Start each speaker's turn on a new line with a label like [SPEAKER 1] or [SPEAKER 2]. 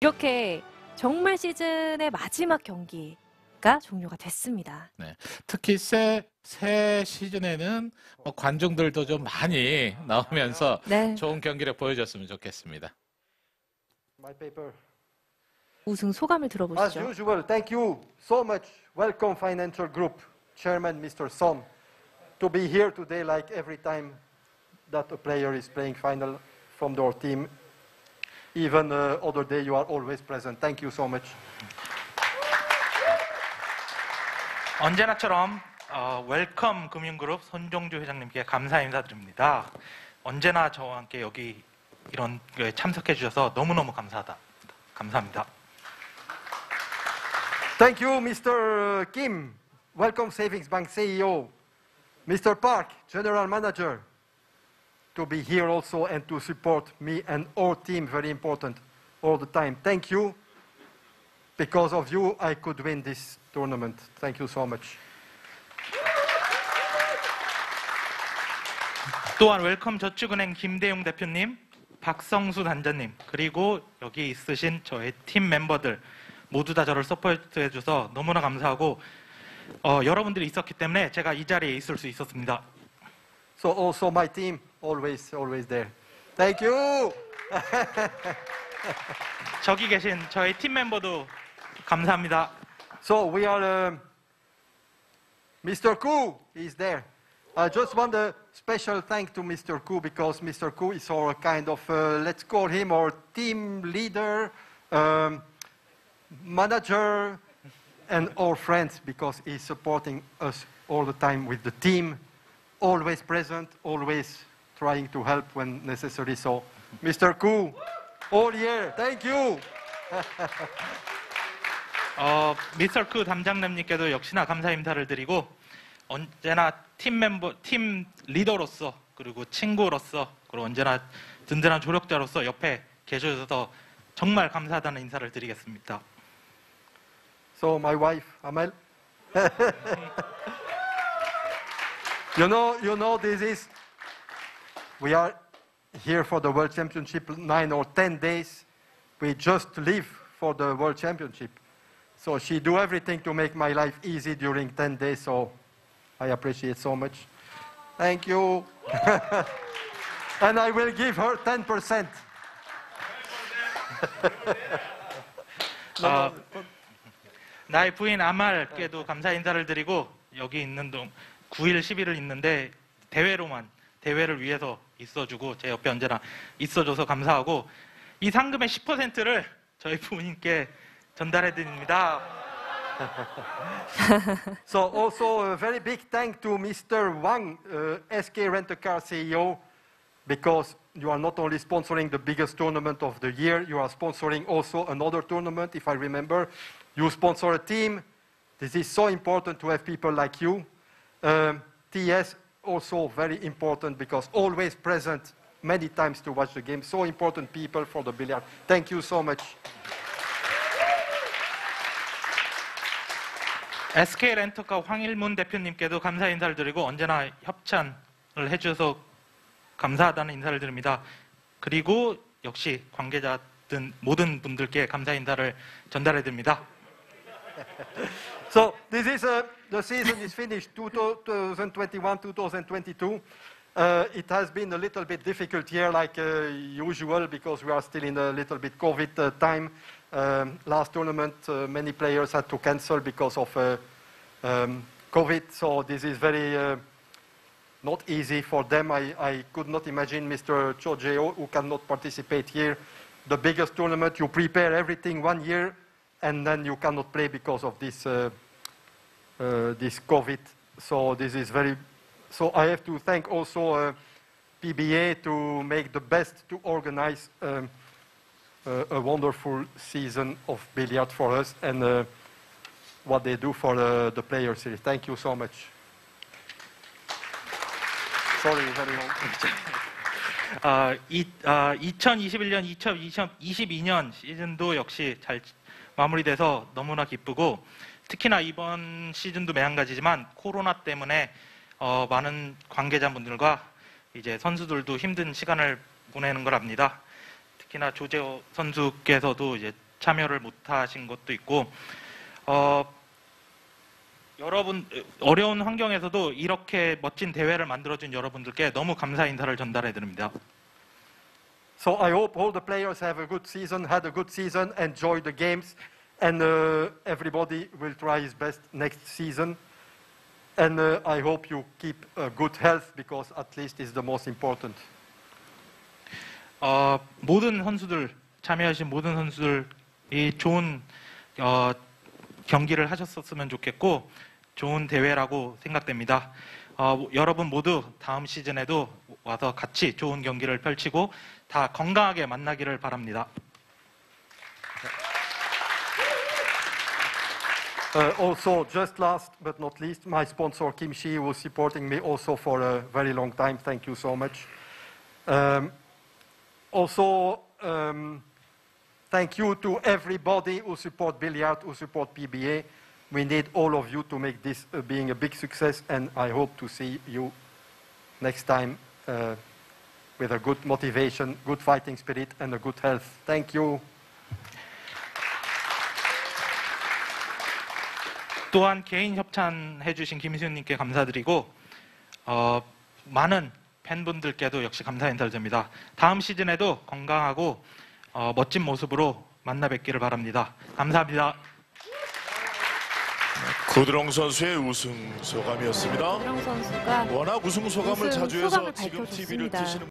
[SPEAKER 1] 이렇게 정말 시즌의 마지막 경기가 종료가 됐습니다.
[SPEAKER 2] 특히 새, 새 시즌에는 뭐 관중들도 좀 많이 나오면서
[SPEAKER 1] 네.
[SPEAKER 2] 좋은 경기를 보여줬으면 좋겠습니다.
[SPEAKER 3] My paper.
[SPEAKER 1] 우승 소감을
[SPEAKER 3] As
[SPEAKER 1] 들어보시죠.
[SPEAKER 3] usual, thank you so much. Welcome Financial Group, Chairman Mr. Son, to be here today like every time that a player is playing final from their team. Even uh, other day you are always present. Thank you so much.
[SPEAKER 4] 언제나처럼 어, 웰컴 금융그룹 손종주 회장님께 감사 인사드립니다. 언제나 저와 함께 여기 이런 거에 참석해 주셔서 너무너무 감사하다. 감사합니다.
[SPEAKER 3] Thank you, Mr. Kim. Welcome Savings Bank CEO. Mr. Park, General Manager, to be here also and to support me and our team, very important, all the time. Thank you. Because of you, I could win this tournament. Thank you so much.
[SPEAKER 4] 또한 웰컴 저축은행 김대용 대표님, 박성수 단장님, 그리고 여기 있으신 저의 팀 멤버들 모두 다 저를 서포트해 줘서 너무나 감사하고 어, 여러분들이 있었기 때문에 제가 이 자리에 있을 수 있었습니다.
[SPEAKER 3] So also my team, always, always there. Thank you.
[SPEAKER 4] 저기 계신 저의 팀 멤버도 감사합니다.
[SPEAKER 3] So we are, um, Mr. Koo is there. I just want a special thank to Mr. Koo because Mr. Koo is our kind of, uh, let's call him our team leader, um, manager, and our friends because he's supporting us all the time with the team, always present, always trying to help when necessary. So, Mr. Koo, all year, thank you.
[SPEAKER 4] 어, 미스터 크 담장님께도 역시나 감사 인사를 드리고 언제나 팀 멤버, 팀 리더로서 그리고 친구로서 그리고 언제나 든든한 조력자로서 옆에 계셔서 정말 감사하다는 인사를 드리겠습니다.
[SPEAKER 3] So my wife, Amel. you know, you know, this is. We are here for the World Championship nine or ten days. We just live for the World Championship. So she do everything to make my life easy during ten days. So I appreciate so much. Thank you. and I will give her ten percent.
[SPEAKER 4] 어, 나의 부인 아말께도 감사 인사를 드리고 여기 있는 동 9일, 10일을 있는데 대회로만 대회를 위해서 있어주고 제 옆에 언제나 있어줘서 감사하고 이 상금의 10%를 저희 부모님께 전달해 드립니다.
[SPEAKER 3] So also a very big thank to Mr. Wang, uh, SK Rent-A-Car CEO, because you are not only sponsoring the biggest tournament of the year, you are sponsoring also another tournament, if I remember. You sponsor a team. This is so important to have people like you. Um, TS also very important because always present many times to watch the game. So important people for the billiard. Thank you so much.
[SPEAKER 4] SK 렌터카 황일문 대표님께도 감사 인사를 드리고 언제나 협찬을 해주셔서 감사하다는 인사를 드립니다. 그리고 역시 관계자 등 모든 분들께 감사 인사를 전달해 드립니다.
[SPEAKER 3] So this is uh, the season is finished 2021-2022. Uh, it has been a little bit difficult here, like uh, usual, because we are still in a little bit COVID uh, time. Um, last tournament, uh, many players had to cancel because of uh, um, COVID. So this is very not easy for them. I, I could not imagine Mr. Chojeo, who cannot participate here. The biggest tournament, you prepare everything one year, and then you cannot play because of this, uh, uh, this COVID. So this is very. So I have to thank also uh, PBA to make the best to organize um, uh, a wonderful season of billiard for us and uh, what they do for uh, the players here. Thank you so much. Sorry, very long.
[SPEAKER 4] 아, 이, 아, 2021년, 2022년 시즌도 역시 잘 마무리돼서 너무나 기쁘고 특히나 이번 시즌도 매한가지지만 코로나 때문에 어, 많은 관계자분들과 이제 선수들도 힘든 시간을 보내는 걸 압니다. 특히나 조재호 선수께서도 이제 참여를 못하신 것도 있고 어, 여러분 어려운 환경에서도 이렇게 멋진 대회를 만들어준 여러분들께 너무 감사 인사를 전달해 드립니다.
[SPEAKER 3] So I hope all the players have a good season, had a good season, enjoy the games, and uh, everybody will try his best next season. And uh, I hope you keep uh, good health because at least is the most important.
[SPEAKER 4] 어, 모든 선수들 참여하신 모든 선수들이 좋은 어, 경기를 하셨었으면 좋겠고 좋은 대회라고 생각됩니다. 어, 여러분 모두 다음 시즌에도 와서 같이 좋은 경기를 펼치고 다 건강하게 만나기를 바랍니다.
[SPEAKER 3] Uh, also, just last but not least, my sponsor Kimchi was supporting me also for a very long time. Thank you so much. Um, also, um, thank you to everybody who support Billiard, who support PBA. We need all of you to make this uh, being a big success, and I hope to see you next time uh, with a good motivation, good fighting spirit, and a good health. Thank you.
[SPEAKER 4] 또한 개인 협찬해 주신 김수현님께 감사드리고 어, 많은 팬분들께도 역시 감사 인사를 드립니다. 다음 시즌에도 건강하고 어, 멋진 모습으로 만나 뵙기를 바랍니다. 감사합니다.
[SPEAKER 5] 구드롱 선수의 우승 소감이었습니다.
[SPEAKER 1] 이랑 선수가
[SPEAKER 5] 워낙 우승 소감을
[SPEAKER 1] 우승
[SPEAKER 5] 자주 해서
[SPEAKER 1] 소감을
[SPEAKER 5] 지금 TV를
[SPEAKER 1] 밝혀줬습니다.
[SPEAKER 5] 트시는